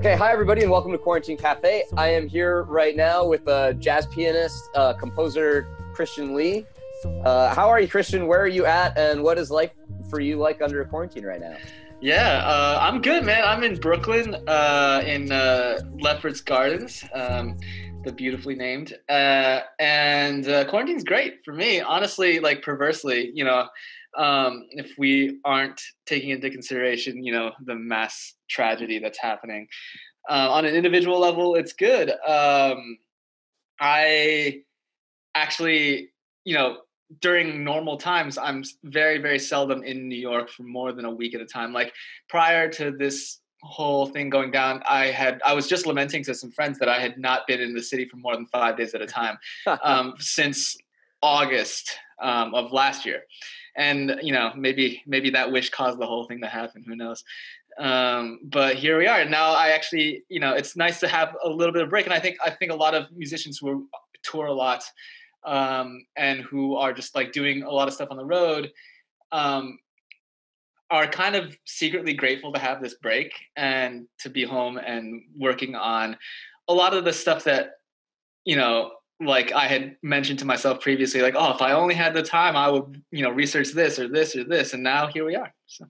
Okay, hi everybody, and welcome to Quarantine Cafe. I am here right now with uh, jazz pianist, uh, composer Christian Li. Uh, how are you, Christian? Where are you at, and what is life for you like under quarantine right now? Yeah, uh, I'm good, man. I'm in Brooklyn, uh, in uh, Lefferts Gardens, um, the beautifully named, uh, and uh, quarantine's great for me. Honestly, like perversely, you know, um, if we aren't taking into consideration, you know, the mass tragedy that's happening uh, on an individual level, it's good. Um, I actually, you know, during normal times, I'm very, very seldom in New York for more than a week at a time. Like prior to this whole thing going down, I had I was just lamenting to some friends that I had not been in the city for more than five days at a time um, since August um, of last year, and you know maybe maybe that wish caused the whole thing to happen. Who knows? Um, but here we are. Now I actually, you know, it's nice to have a little bit of break, and I think I think a lot of musicians who tour a lot um, and who are just like doing a lot of stuff on the road um, are kind of secretly grateful to have this break and to be home and working on a lot of the stuff that you know like i had mentioned to myself previously like oh if i only had the time i would you know research this or this or this and now here we are so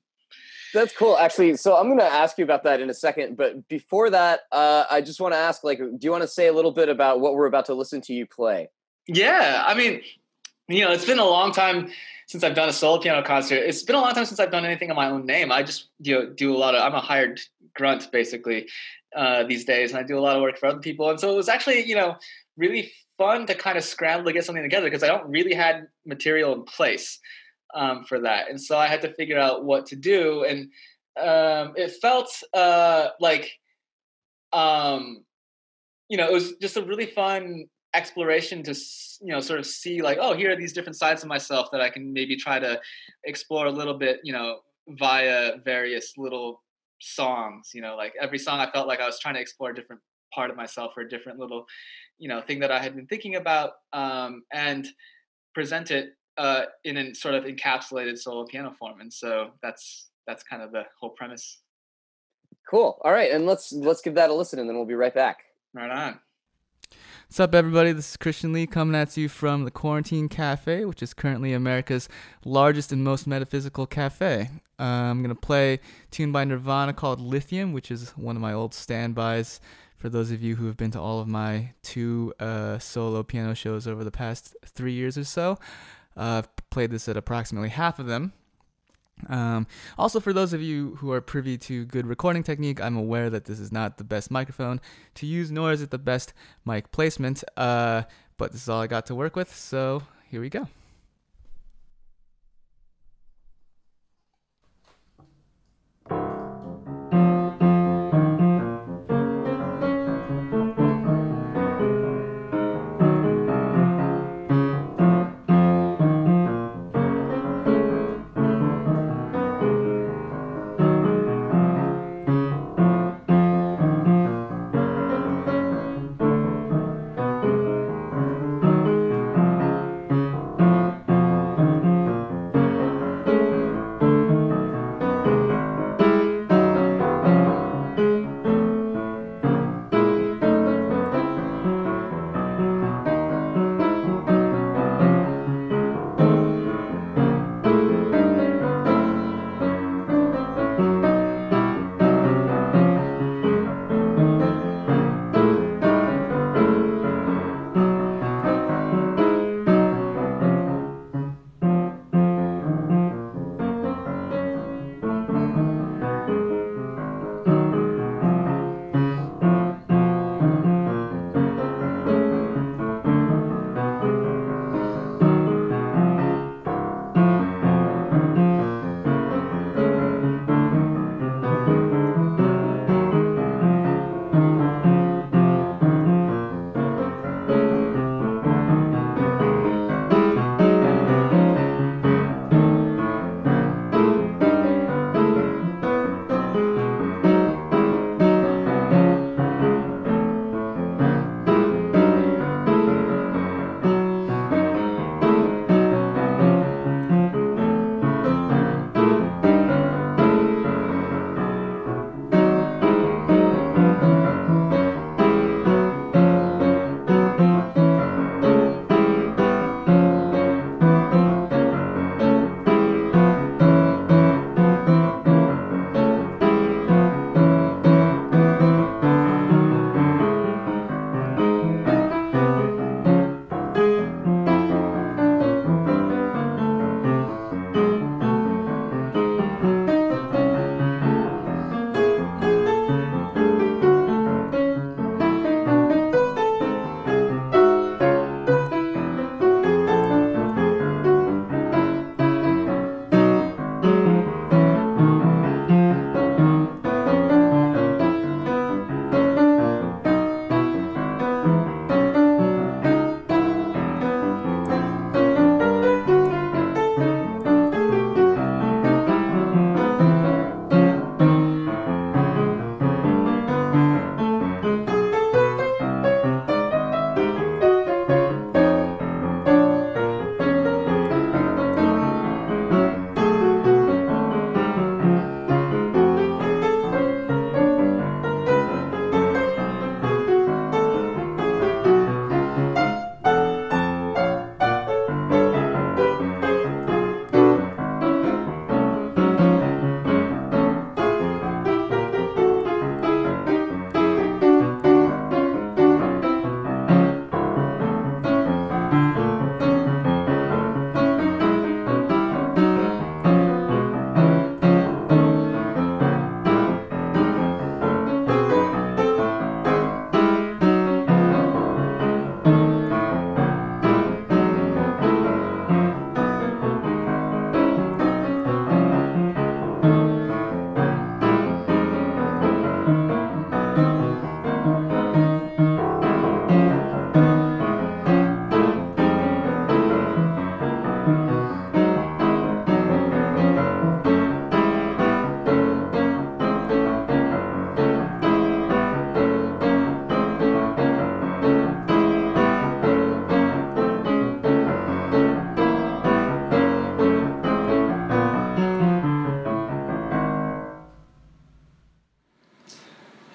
that's cool actually so i'm going to ask you about that in a second but before that uh, i just want to ask like do you want to say a little bit about what we're about to listen to you play yeah, I mean, you know, it's been a long time since I've done a solo piano concert. It's been a long time since I've done anything on my own name. I just you know, do a lot of. I'm a hired grunt basically uh, these days, and I do a lot of work for other people. And so it was actually you know really fun to kind of scramble to get something together because I don't really had material in place um, for that, and so I had to figure out what to do. And um, it felt uh, like um, you know it was just a really fun exploration to you know sort of see like oh here are these different sides of myself that i can maybe try to explore a little bit you know via various little songs you know like every song i felt like i was trying to explore different part of myself or a different little you know thing that i had been thinking about um, and present it uh, in a sort of encapsulated solo piano form and so that's that's kind of the whole premise. Cool. All right and let's let's give that a listen and then we'll be right back. Right on. What's up, everybody? This is Christian Li coming at you from the Quarantine Cafe, which is currently America's largest and most metaphysical cafe. Uh, I'm going to play a tune by Nirvana called Lithium, which is one of my old standbys for those of you who have been to all of my two uh, solo piano shows over the past three years or so. Uh, I've played this at approximately half of them, um, also, for those of you who are privy to good recording technique, I'm aware that this is not the best microphone to use, nor is it the best mic placement. Uh, but this is all I got to work with, so here we go.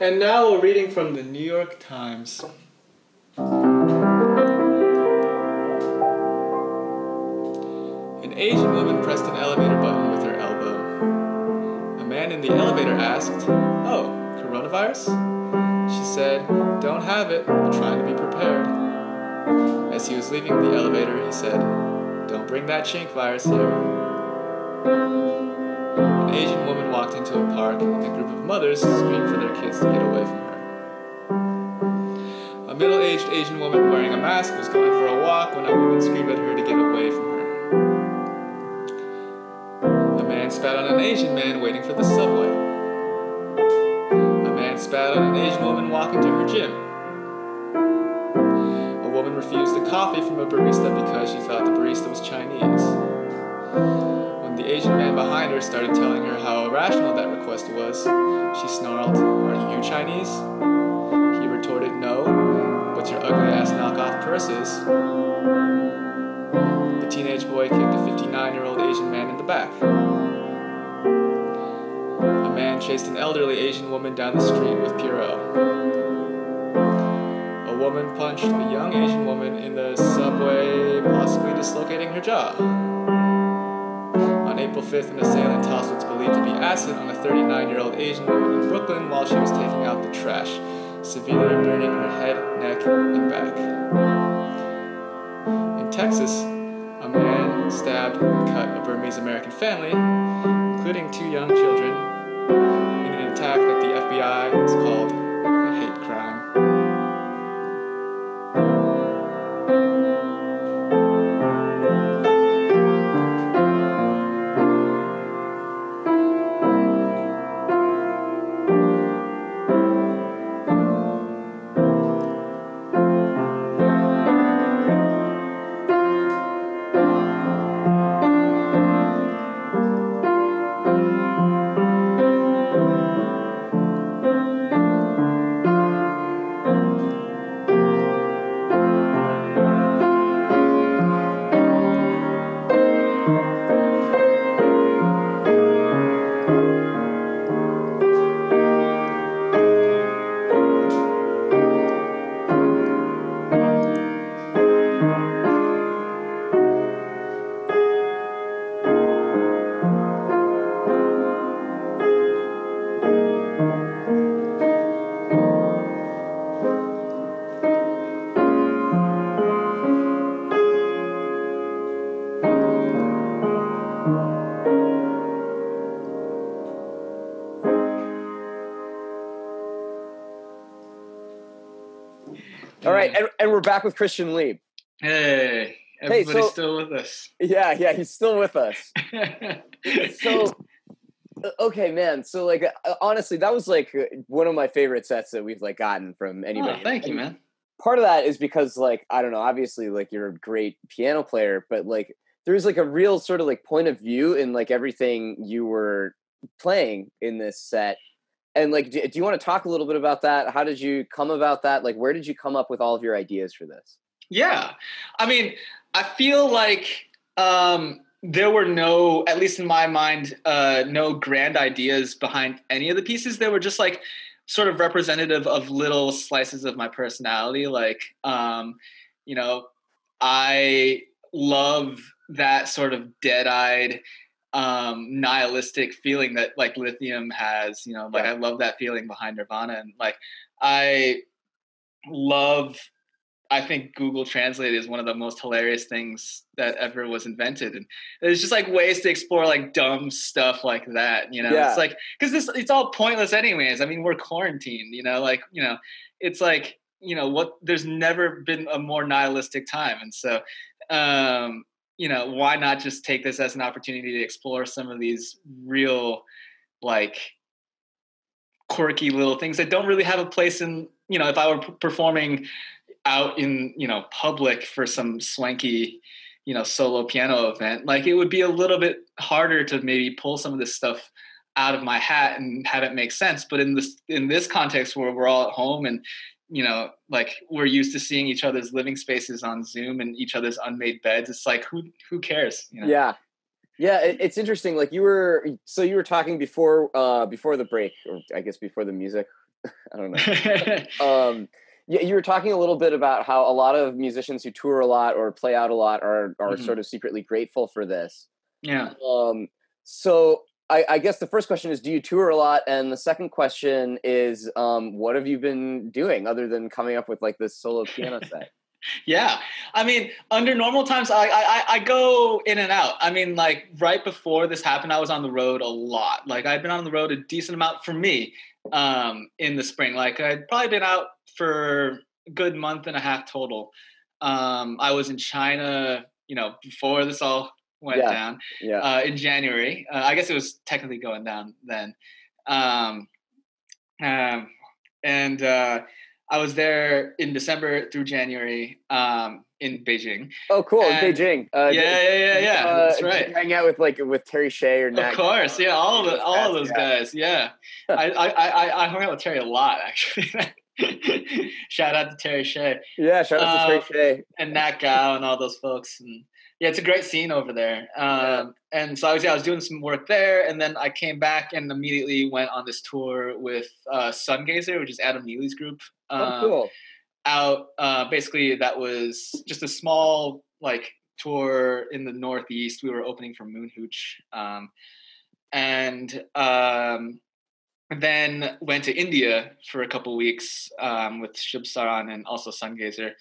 And now a reading from the New York Times. An Asian woman pressed an elevator button with her elbow. A man in the elevator asked, Oh, coronavirus? She said, Don't have it, but trying to be prepared. As he was leaving the elevator, he said, Don't bring that chink virus here. Walked into a park and a group of mothers screamed for their kids to get away from her. A middle aged Asian woman wearing a mask was going for a walk when a woman screamed at her to get away from her. A man spat on an Asian man waiting for the subway. A man spat on an Asian woman walking to her gym. A woman refused a coffee from a barista because she thought the barista was Chinese. The Asian man behind her started telling her how irrational that request was, she snarled, Are you Chinese? He retorted, No, but your ugly ass knockoff purse is. The teenage boy kicked a 59 year old Asian man in the back. A man chased an elderly Asian woman down the street with Puro. A woman punched a young Asian woman in the subway, possibly dislocating her jaw. On April 5th, an assailant tossed what's believed to be acid on a 39 year old Asian woman in Brooklyn while she was taking out the trash, severely burning her head, neck, and back. In Texas, a man stabbed and cut a Burmese American family, including two young children, in an attack that the FBI has called a hate crime. All right, and, and we're back with Christian Li. Hey, everybody's so- still with us. Yeah, yeah, he's still with us. so okay man so like uh, honestly that was like uh, one of my favorite sets that we've like gotten from anybody oh, thank you, man. part of that is because like i don't know obviously like you're a great piano player but like there's like a real sort of like point of view in like everything you were playing in this set and like do, do you want to talk a little bit about that how did you come about that like where did you come up with all of your ideas for this Yeah. I mean, I feel like um, there were no, at least in my mind, uh, no grand ideas behind any of the pieces. They were just like sort of representative of little slices of my personality. Like, um, you know, I love that sort of dead eyed, um, nihilistic feeling that like lithium has, you know, like Yeah. I love that feeling behind Nirvana. And like, I love I think Google Translate is one of the most hilarious things that ever was invented, and there's just like ways to explore like dumb stuff like that. You know, Yeah. it's like because this it's all pointless anyways. I mean, we're quarantined. You know, like you know, it's like you know what? There's never been a more nihilistic time, and so um, you know, why not just take this as an opportunity to explore some of these real like quirky little things that don't really have a place in you know if i were p- performing out in you know public for some swanky you know solo piano event like it would be a little bit harder to maybe pull some of this stuff out of my hat and have it make sense. But in this in this context where we're all at home and you know like we're used to seeing each other's living spaces on zoom and each other's unmade beds it's like who who cares you know? yeah yeah it, it's interesting like you were so you were talking before uh before the break or i guess before the music I don't know. um, yeah, you were talking a little bit about how a lot of musicians who tour a lot or play out a lot are are Mhm. sort of secretly grateful for this. yeah. Um, so I, I guess the first question is, do you tour a lot? And the second question is, um, what have you been doing other than coming up with like this solo piano set? Yeah, I mean, under normal times, I, I I go in and out. I mean, like right before this happened, I was on the road a lot. Like I've been on the road a decent amount for me um, in the spring. Like I'd probably been out for a good month and a half total. Um, I was in China, you know, before this all went Yeah. down Yeah, uh, in January. Uh, I guess it was technically going down then. Um, um, and uh, I was there in December through January um, in Beijing. oh, cool, and- Beijing. Uh, yeah, yeah, yeah, yeah. uh, That's right. Hang out with like with Terry Shea or Nat Of course, yeah, all of Those the, all of those guys. Yeah, I, I, I, I hung out with Terry a lot actually. Shout out to Terry Shea Yeah, shout out to Uh, Terry Shea. and Nat Gao and all those folks. And yeah, it's a great scene over there. Um, And so I was, yeah, I was doing some work there, and then I came back and immediately went on this tour with uh, Sungazer, which is Adam Neely's group. Oh, Um, cool. out uh, basically that was just a small like tour in the northeast we were opening for moon hooch um, and um, then went to india for a couple weeks um, with Shubh Saran and also sungazer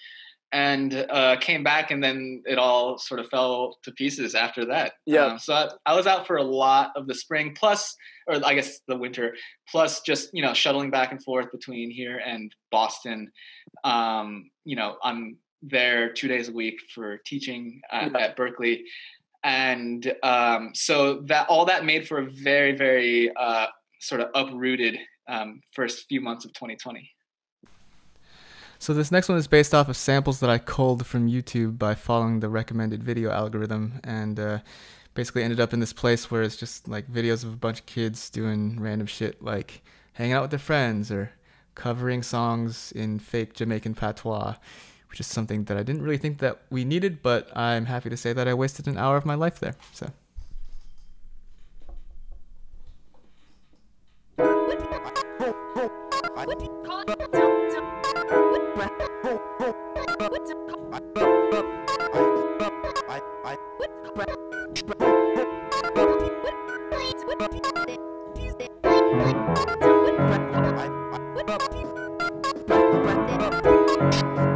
and uh, came back and then it all sort of fell to pieces after that Yeah. um, so I, I was out for a lot of the spring plus or i guess the winter plus just you know shuttling back and forth between here and boston um, you know i'm there two days a week for teaching at, Yeah. at Berklee and um, so that all that made for a very very uh, sort of uprooted um, first few months of 2020 So this next one is based off of samples that I culled from YouTube by following the recommended video algorithm, and uh, basically ended up in this place where it's just like videos of a bunch of kids doing random shit, like hanging out with their friends or covering songs in fake Jamaican patois, which is something that I didn't really think that we needed, but I'm happy to say that I wasted an hour of my life there. So. you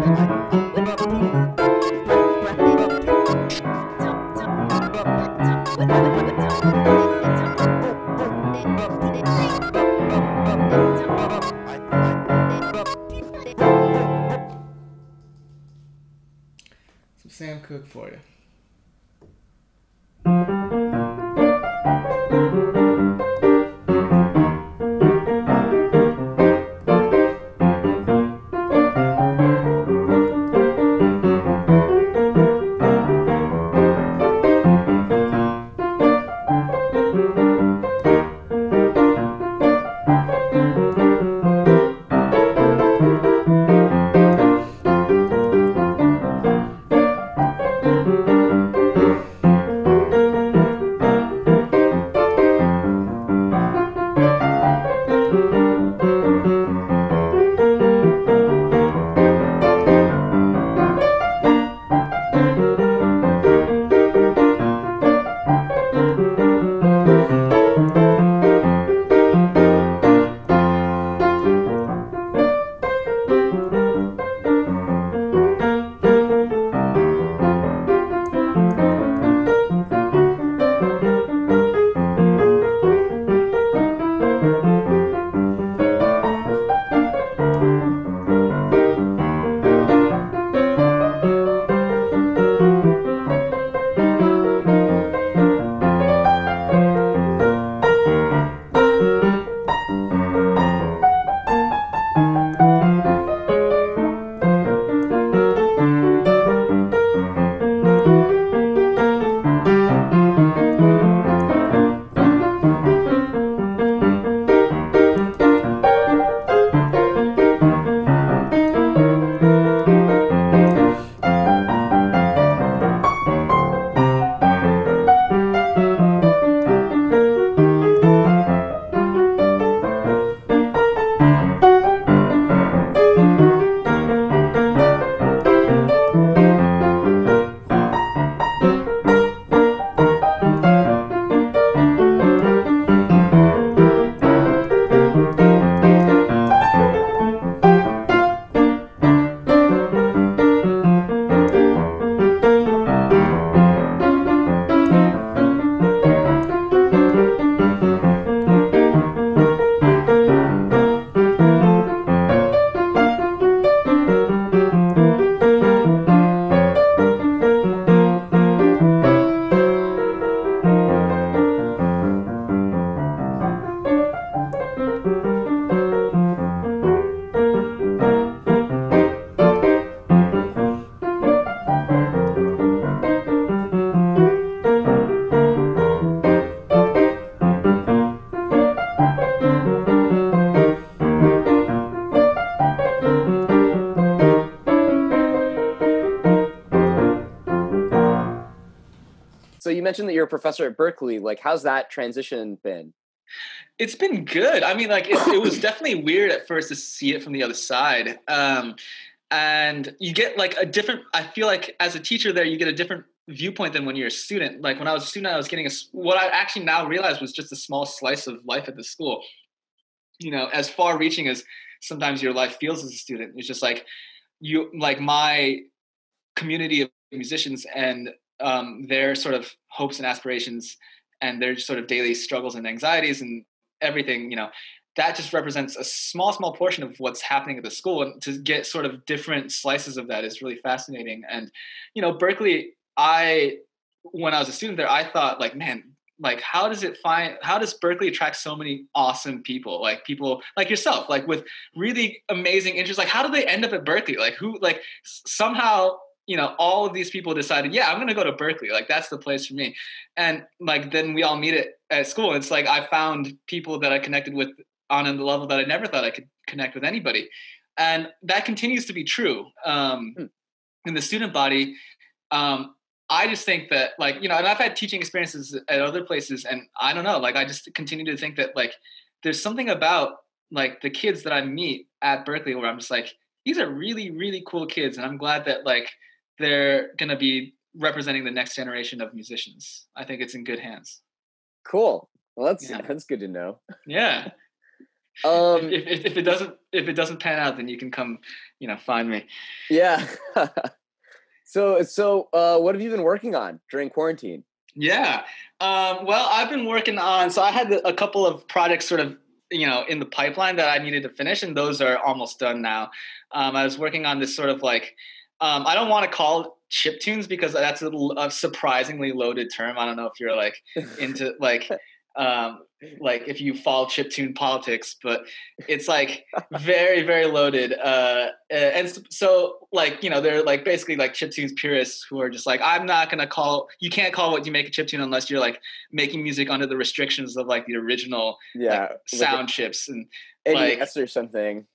Some professor at Berklee. Like, how's that transition been? It's been good. I mean, like it, it was definitely weird at first to see it from the other side. Um, and you get like a different. I feel like as a teacher there, you get a different viewpoint than when you're a student. Like when I was a student, I was getting a what I actually now realize was just a small slice of life at the school. You know, as far reaching as sometimes your life feels as a student. It's just like you like my community of musicians and um, their sort of hopes and aspirations and their sort of daily struggles and anxieties and everything. You know, that just represents a small, small portion of what's happening at the school. And to get sort of different slices of that is really fascinating. And, you know, Berklee, I, when I was a student there, I thought like, man, like how does it find how does Berklee attract so many awesome people like people like yourself like with really amazing interests like how do they end up at Berklee like who like somehow you know all of these people decided yeah i'm going to go to Berklee like that's the place for me and like then we all meet at, at school it's like i found people that i connected with on a level that I never thought I could connect with anybody. And that continues to be true um, hmm. in the student body. Um, I just think that, like, you know, and I've had teaching experiences at other places, and I don't know, like, I just continue to think that, like, there's something about, like, the kids that I meet at Berklee where I'm just like, these are really, really cool kids. And I'm glad that, like, they're going to be representing the next generation of musicians. I think it's in good hands. Cool. Well, that's yeah. that's good to know. Yeah. Um, if, if, if, it doesn't if it doesn't pan out, then you can come, you know, find me. Yeah. so so uh, what have you been working on during quarantine? Yeah. Um, well, I've been working on. So I had a couple of projects sort of you know in the pipeline that I needed to finish, and those are almost done now. Um, I was working on this sort of like um, I don't want to call chip tunes because that's a, a, surprisingly loaded term. I don't know if you're like into like um, like if you follow chip tune politics, but it's like very, very loaded. Uh, and so like, you know, they're like basically like chip tunes purists who are just like, I'm not going to call, you can't call what you make a chip tune unless you're like making music under the restrictions of like the original yeah, like, sound like chips and like, or something.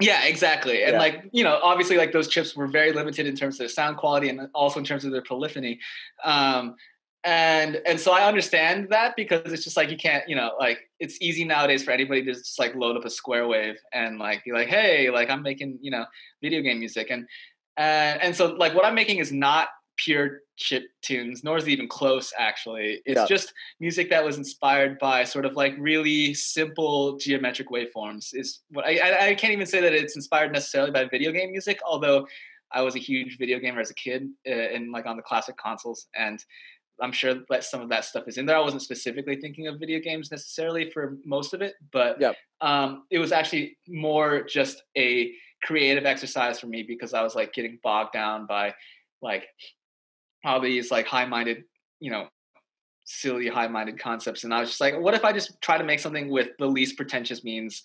Yeah, exactly. And yeah. like, you know, obviously like those chips were very limited in terms of their sound quality and also in terms of their polyphony. Um, and and so i understand that because it's just like you can't you know like it's easy nowadays for anybody to just like load up a square wave and like be like hey like i'm making you know video game music and and and so like what i'm making is not pure chip tunes nor is it even close actually it's yeah. just music that was inspired by sort of like really simple geometric waveforms is what I, I can't even say that it's inspired necessarily by video game music although i was a huge video gamer as a kid uh, and like on the classic consoles and I'm sure that some of that stuff is in there. I wasn't specifically thinking of video games necessarily for most of it, but yep. um, it was actually more just a creative exercise for me because I was like getting bogged down by like all these like high-minded, you know, silly high-minded concepts, and I was just like, what if I just try to make something with the least pretentious means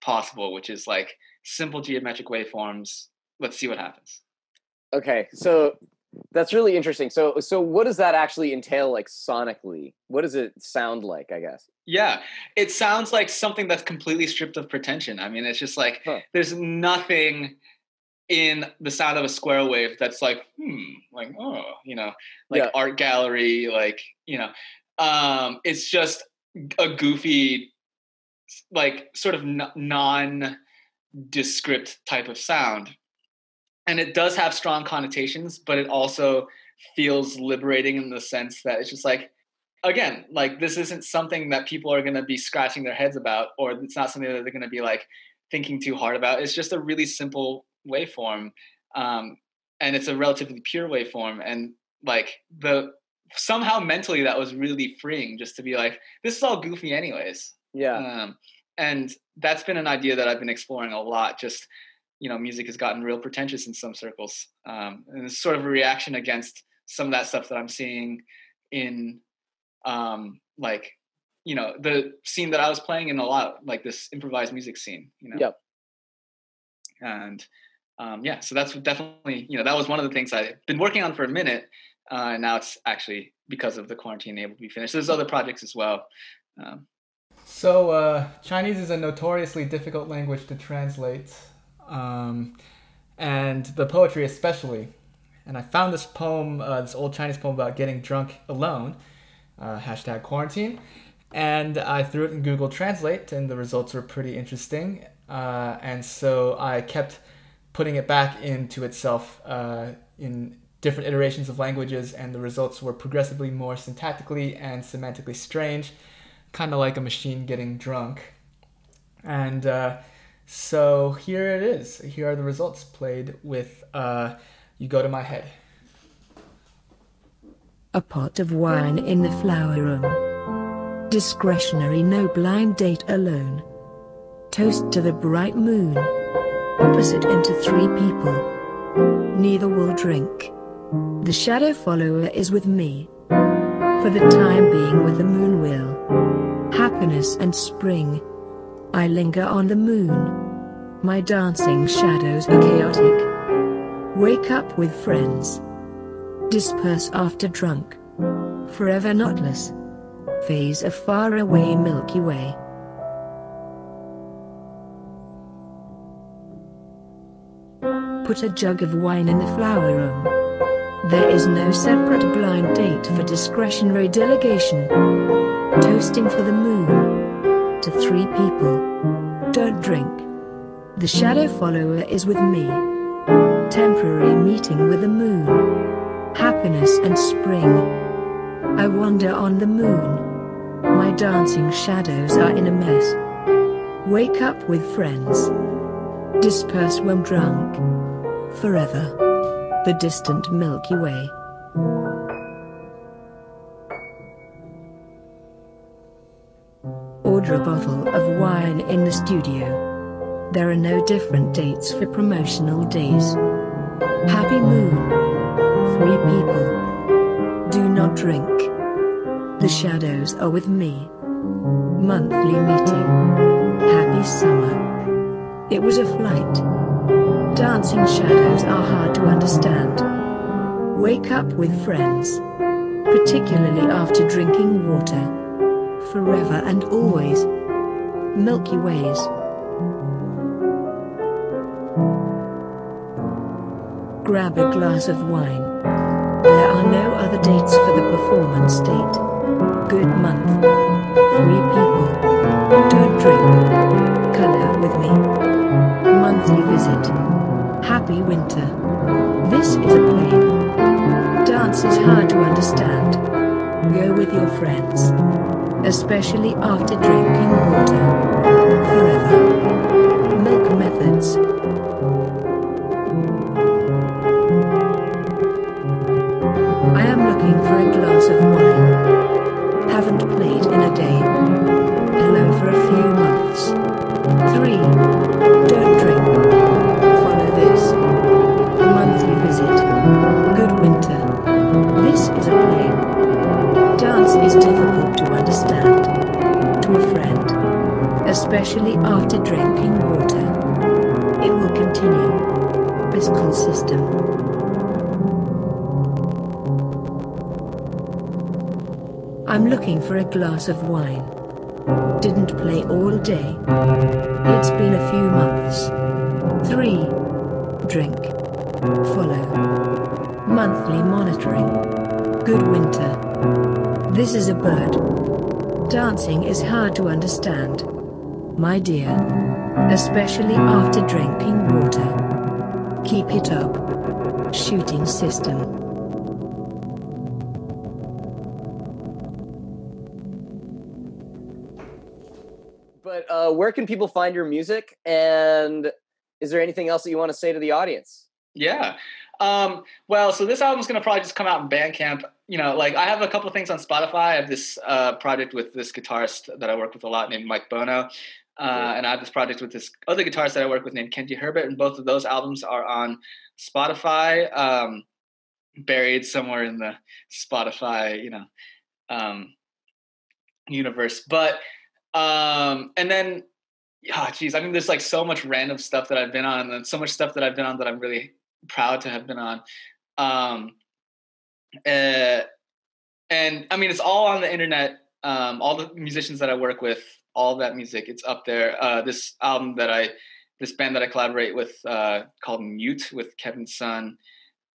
possible, which is like simple geometric waveforms. Let's see what happens. Okay, so that's really interesting. So, so what does that actually entail, like sonically? What does it sound like? I guess. Yeah, it sounds like something that's completely stripped of pretension. I mean, it's just like huh. there's nothing in the sound of a square wave that's like, hmm, like oh, you know, like yeah. art gallery, like you know, um, it's just a goofy, like sort of non-descript type of sound and it does have strong connotations, but it also feels liberating in the sense that it's just like again, like this isn't something that people are going to be scratching their heads about, or it's not something that they're going to be like thinking too hard about. It's just a really simple waveform, um, and it's a relatively pure waveform, and like the somehow mentally that was really freeing, just to be like, this is all goofy anyways. Yeah. Um, and that's been an idea that I've been exploring a lot, just you know music has gotten real pretentious in some circles um, and it's sort of a reaction against some of that stuff that i'm seeing in um, like you know the scene that i was playing in a lot like this improvised music scene you know yep. and um, yeah so that's definitely you know that was one of the things i've been working on for a minute uh, and now it's actually because of the quarantine able to be finished there's other projects as well um, so uh, chinese is a notoriously difficult language to translate um, and the poetry especially. And I found this poem, uh, this old Chinese poem about getting drunk alone, uh, hashtag quarantine. And I threw it in Google Translate, and the results were pretty interesting. Uh, and so I kept putting it back into itself uh, in different iterations of languages, and the results were progressively more syntactically and semantically strange, kind of like a machine getting drunk. And uh, so here it is. Here are the results played with uh, You Go to My Head. A pot of wine in the flower room. Discretionary no blind date alone. Toast to the bright moon. Opposite into three people. Neither will drink. The shadow follower is with me. For the time being with the moon will. Happiness and spring. I linger on the moon. My dancing shadows are chaotic. Wake up with friends. Disperse after drunk. Forever knotless. Phase of far away Milky Way. Put a jug of wine in the flower room. There is no separate blind date for discretionary delegation. Toasting for the moon. To three people. Don't drink. The shadow follower is with me. Temporary meeting with the moon. Happiness and spring. I wander on the moon. My dancing shadows are in a mess. Wake up with friends. Disperse when drunk. Forever. The distant Milky Way. Order a bottle of wine in the studio. There are no different dates for promotional days. Happy Moon. Three people. Do not drink. The shadows are with me. Monthly meeting. Happy summer. It was a flight. Dancing shadows are hard to understand. Wake up with friends. Particularly after drinking water. Forever and always. Milky Ways. Grab a glass of wine. There are no other dates for the performance date. Good month. Three people. Don't drink. Color with me. Monthly visit. Happy winter. This is a plane. Dance is hard to understand. Go with your friends. Especially after drinking water. Forever. Especially after drinking water. It will continue. Biscal system. I'm looking for a glass of wine. Didn't play all day. It's been a few months. Three. Drink. Follow. Monthly monitoring. Good winter. This is a bird. Dancing is hard to understand. My dear. Especially after drinking water. Keep it up. Shooting system. But uh, where can people find your music? And is there anything else that you want to say to the audience? Yeah. Um, well, so this album's gonna probably just come out in Bandcamp. You know, like I have a couple things on Spotify. I have this uh, project with this guitarist that I work with a lot named Mike Bono, uh, and I have this project with this other guitarist that I work with named Kenji Herbert. And both of those albums are on Spotify, um, buried somewhere in the Spotify, you know, um, universe. But um, and then, ah, oh, geez, I mean, there's like so much random stuff that I've been on, and so much stuff that I've been on that I'm really proud to have been on. Um, uh, and I mean, it's all on the internet. Um, all the musicians that I work with, all that music, it's up there. Uh, this album that I, this band that I collaborate with, uh, called Mute with Kevin Sun.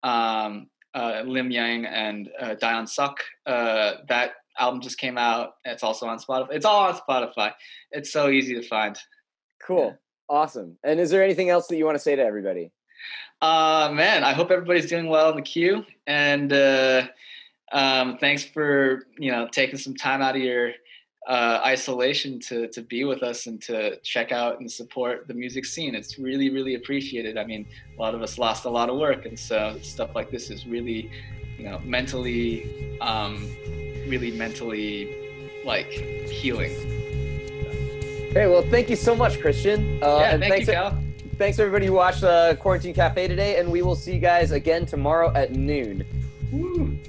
um, uh, Lim Yang and uh, Dion Suck. Uh, that album just came out. It's also on Spotify. It's all on Spotify. It's so easy to find. Cool. Yeah. Awesome. And is there anything else that you want to say to everybody? Uh, man, I hope everybody's doing well in the queue. And uh, um, thanks for, you know, taking some time out of your uh, isolation to, to be with us and to check out and support the music scene. It's really, really appreciated. I mean, a lot of us lost a lot of work. And so stuff like this is really, you know, mentally, um, really mentally like healing. Okay, well, thank you so much, Christian. Uh, yeah, and thank thanks, you, Cal. Thanks everybody who watched the uh, Quarantine Cafe today, and we will see you guys again tomorrow at noon. Woo.